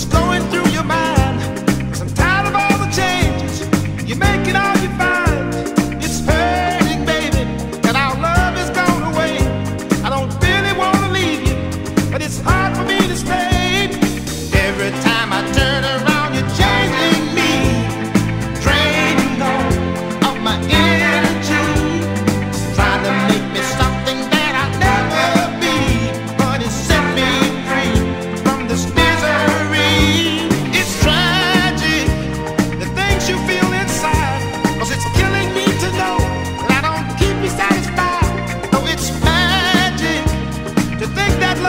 What's going through your mind. Cause I'm tired of all the changes you're making.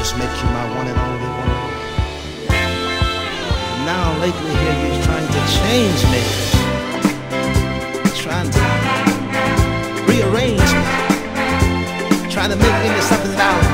just make you my one and only one. And now lately here you're trying to change me, trying to rearrange me, trying to make me into something that I